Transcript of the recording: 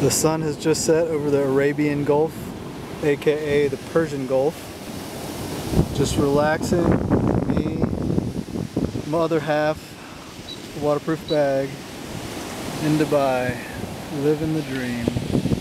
The sun has just set over the Arabian Gulf, aka the Persian Gulf. Just relaxing, me, my other half, waterproof bag, in Dubai, living the dream.